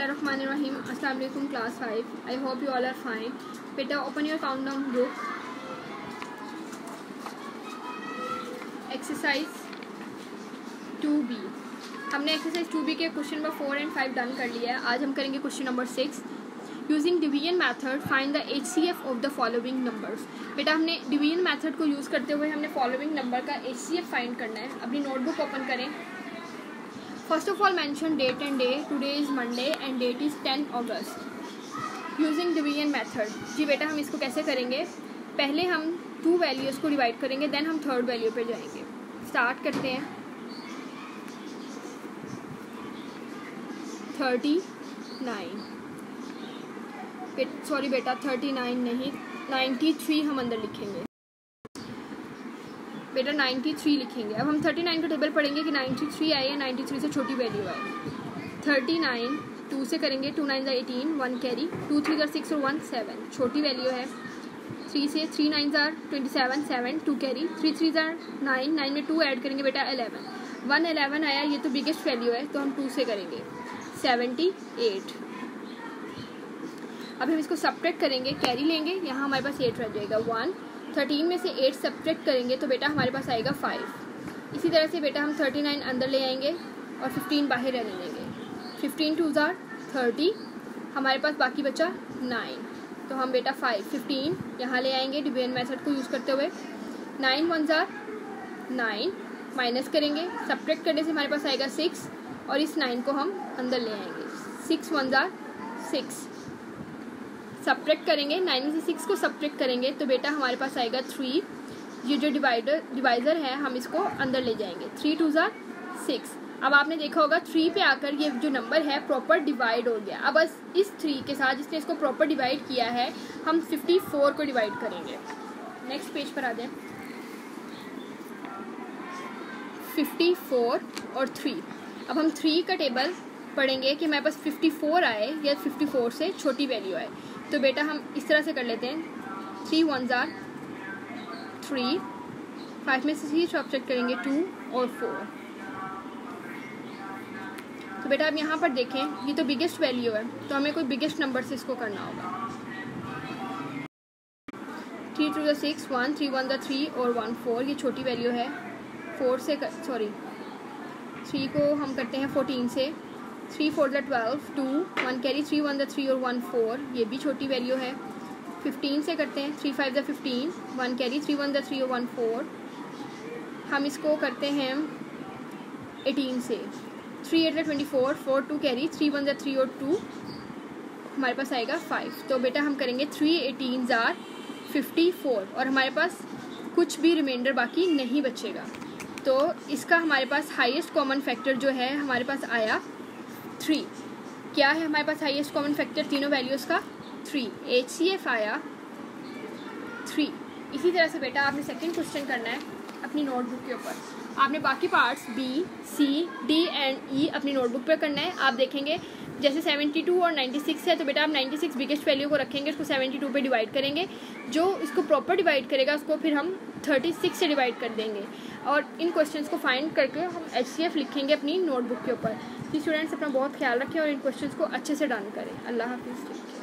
Bismillahirrahmanirrahim. Assalamu alaikum class 5. I hope you all are fine. Beta open your countdown book. Exercise 2B. हमने exercise 2B के question number four and five done कर लिया है आज हम करेंगे question number six using division method find the H C F of the following numbers बेटा, हमने डिवीज़न मैथड को यूज़ करते हुए हमने फॉलोइंग नंबर का एच सी एफ़ फाइंड करना है अपनी नोटबुक ओपन करें first of all mention date and day today is Monday and date is ten August using division method जी बेटा, हम इसको कैसे करेंगे? पहले हम टू वैल्यूज़ को डिवाइड करेंगे देन हम थर्ड वैल्यू पे जाएँगे. स्टार्ट करते हैं. थर्टी नाइन सॉरी बेटा थर्टी नाइन नहीं. नाइन्टी थ्री हम अंदर लिखेंगे. बेटा नाइन्टी थ्री लिखेंगे। अब हम थर्टी नाइन का टेबल पढ़ेंगे कि नाइन्टी थ्री आए या नाइन्टी थ्री से छोटी वैल्यू थर्टी नाइन टू से करेंगे टू नाइन ज़ा eighteen one carry two three ज़ा सिक्स और वन सेवन छोटी वैल्यू है। थ्री से थ्री नाइन ज़ार twenty seven seven two carry three three ज़ार नाइन नाइन में टू ऐड करेंगे बेटा एलेवन वन एलेवन आया, ये तो बिगेस्ट वैल्यू है तो हम टू से करेंगे। सेवेंटी एट अब हम इसको सब्ट्रैक्ट करेंगे कैरी लेंगे, यहाँ हमारे पास एट रह जाएगा। वन थर्टीन में से एट सब्ट्रैक्ट करेंगे तो बेटा हमारे पास आएगा फाइव इसी तरह से बेटा हम थर्टी नाइन अंदर ले आएँगे और फिफ्टीन बाहर रहने देंगे. फिफ्टीन टू ज़ार थर्टी हमारे पास बाकी बचा नाइन तो हम बेटा फाइव फिफ्टीन यहाँ ले आएँगे डिवीज़न मेथड को यूज़ करते हुए. नाइन वन ज़ार नाइन माइनस करेंगे सब्ट्रैक्ट करने से हमारे पास आएगा सिक्स और इस नाइन को हम अंदर ले आएँगे. सिक्स वन ज़ार सिक्स सब्ट्रैक्ट करेंगे नाइन से सिक्स को सब्ट्रैक्ट करेंगे तो बेटा हमारे पास आएगा थ्री ये जो डिवाइडर डिवाइज़र है, हम इसको अंदर ले जाएँगे. थ्री टू ज़ार सिक्स अब आपने देखा होगा थ्री पे आकर ये जो नंबर है प्रॉपर डिवाइड हो गया. अब बस इस थ्री के साथ जिसने इसको प्रॉपर डिवाइड किया है, हम फिफ्टी फोर को डिवाइड करेंगे. नेक्स्ट पेज पर आ जाए फिफ्टी फोर और थ्री अब हम थ्री का टेबल पढ़ेंगे कि हमारे पास फिफ्टी फोर आए या फिफ्टी फोर से छोटी वैल्यू आए। तो बेटा हम इस तरह से कर लेते हैं। थ्री वन ज़ार थ्री फाइव में से थ्री सब्जेक्ट करेंगे टू और फोर तो बेटा आप यहाँ पर देखें, ये तो बिगेस्ट वैल्यू है तो हमें कोई बिगेस्ट नंबर से इसको करना होगा। थ्री टू द six one three one the three और वन फोर ये छोटी वैल्यू है। फोर से सॉरी थ्री को हम करते हैं फोर्टीन से। Three four the twelve, two, one carry, three one the three और वन फोर, ये भी छोटी वैल्यू है। फिफ्टीन से करते हैं, three five the fifteen, one carry, three one the three और वन फोर। हम इसको करते हैं एटीन से। Three eight the twenty four four two carry, three one the three और टू, हमारे पास आएगा फाइव। तो बेटा हम करेंगे थ्री एटीन ज़ार फिफ्टी फोर और हमारे पास कुछ भी रिमाइंडर बाकी नहीं बचेगा। तो इसका हमारे पास हाईएस्ट कॉमन फैक्टर जो है, हमारे पास आया थ्री क्या है हमारे पास हाईएस्ट कॉमन फैक्टर तीनों वैल्यूज़ का? थ्री एच सी एफ़ आया थ्री इसी तरह से बेटा आपने सेकेंड क्वेश्चन करना है। अपनी नोटबुक के ऊपर। आपने बाकी parts B C D and E अपनी नोटबुक पर करना है। आप देखेंगे, जैसे 72 और 96 है तो बेटा आप 96 बिगेस्ट वैल्यू को रखेंगे, उसको 72 पे डिवाइड करेंगे। जो इसको प्रॉपर डिवाइड करेगा, उसको फिर हम 36 से डिवाइड कर देंगे। और इन क्वेश्चंस को फाइंड करके हम एचसीएफ लिखेंगे अपनी नोटबुक के ऊपर। कि स्टूडेंट्स अपना बहुत ख्याल रखें और इन क्वेश्चंस को अच्छे से डन करें। अल्लाह हाफिज़।